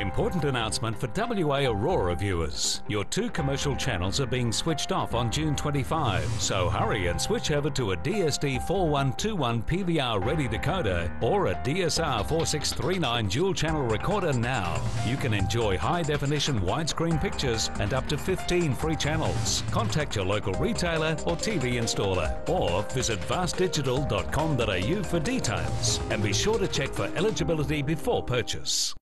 Important announcement for WA Aurora viewers. Your two commercial channels are being switched off on June 25, so hurry and switch over to a DSD 4121 PVR ready decoder or a DSR 4639 dual channel recorder now. You can enjoy high definition widescreen pictures and up to 15 free channels. Contact your local retailer or TV installer or visit vastdigital.com.au for details and be sure to check for eligibility before purchase.